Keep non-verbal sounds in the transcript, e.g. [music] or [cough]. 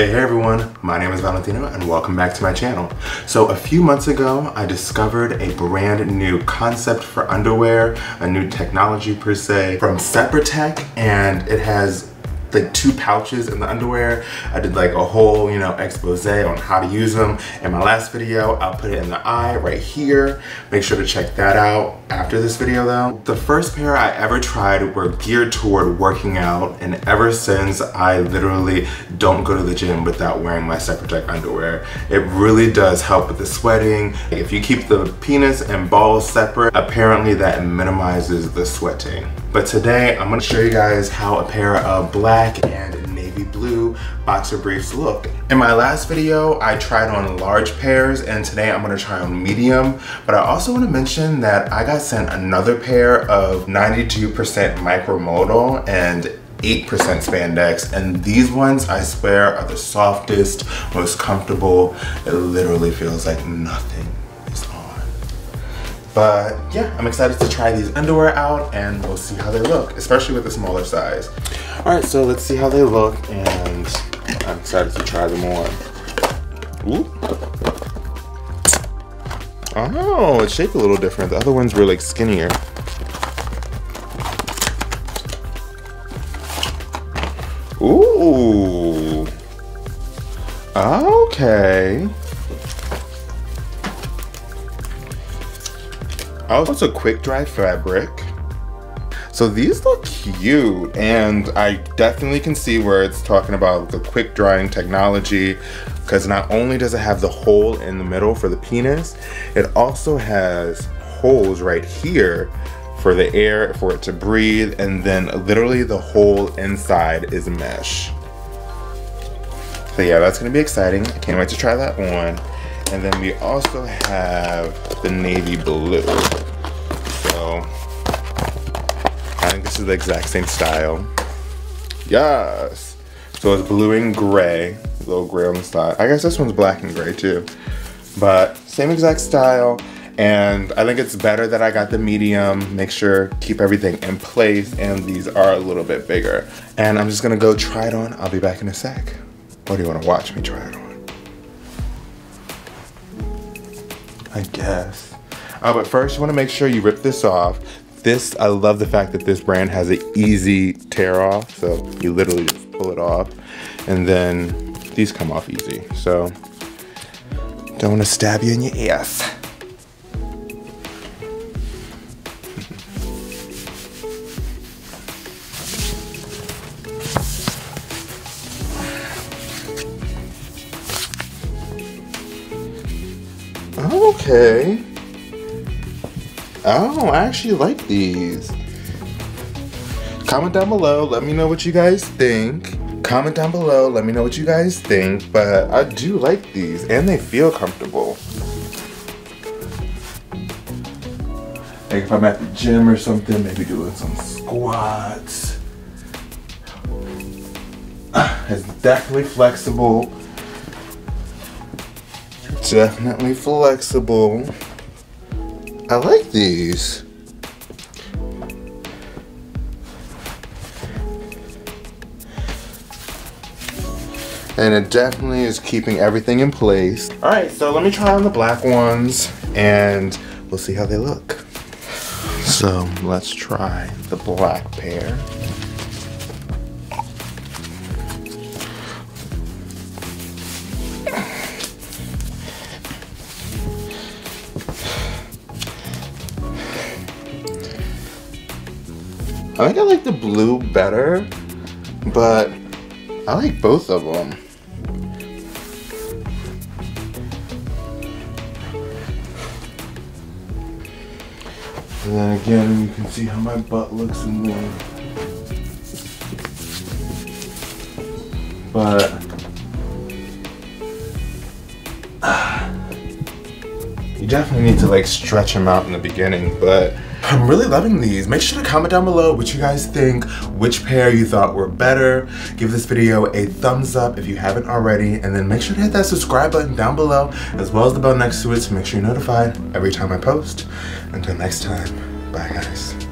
Hey, everyone, my name is Valentino and welcome back to my channel. So a few months ago, I discovered a brand new concept for underwear, a new technology per se, from Separatec and it has like two pouches in the underwear. I did like a whole, you know, expose on how to use them. In my last video, I'll put it in the eye right here. Make sure to check that out after this video though. The first pair I ever tried were geared toward working out and ever since I literally don't go to the gym without wearing my Separatec underwear. It really does help with the sweating. If you keep the penis and balls separate, apparently that minimizes the sweating. But today I'm gonna show you guys how a pair of black and navy blue boxer briefs look. In my last video, I tried on large pairs and today I'm gonna try on medium. But I also wanna mention that I got sent another pair of 92% micromodal and 8% spandex and these ones I swear are the softest, most comfortable. It literally feels like nothing but yeah, I'm excited to try these underwear out and we'll see how they look, especially with the smaller size. All right, so let's see how they look and I'm excited to try them on. Ooh. Oh, it's shaped a little different. The other ones were like skinnier. It's a quick dry fabric. So these look cute and I definitely can see where it's talking about the quick drying technology because not only does it have the hole in the middle for the penis, it also has holes right here for the air, for it to breathe, and then literally the whole inside is a mesh. So yeah, that's gonna be exciting. I can't wait to try that on. And then we also have the navy blue. So I think this is the exact same style. Yes. So it's blue and gray, a little gray on the side. I guess this one's black and gray too. But same exact style. And I think it's better that I got the medium. Make sure, keep everything in place. And these are a little bit bigger. And I'm just gonna go try it on. I'll be back in a sec. Or do you wanna watch me try it on? I guess. Uh, but first you wanna make sure you rip this off. This, I love the fact that this brand has an easy tear off. So you literally just pull it off. And then these come off easy. So don't wanna stab you in your ass. Okay. Oh, I actually like these. Comment down below, let me know what you guys think. Comment down below, let me know what you guys think. But I do like these, and they feel comfortable. Like if I'm at the gym or something, maybe doing some squats. [sighs] It's definitely flexible. Definitely flexible. I like these. And it definitely is keeping everything in place. All right, so let me try on the black ones and we'll see how they look. So let's try the black pair. I think I like the blue better, but I like both of them. And then again, you can see how my butt looks in there. But [sighs] you definitely need to like stretch them out in the beginning, but I'm really loving these. Make sure to comment down below what you guys think, which pair you thought were better. Give this video a thumbs up if you haven't already, and then make sure to hit that subscribe button down below, as well as the bell next to it to make sure you're notified every time I post. Until next time, bye guys.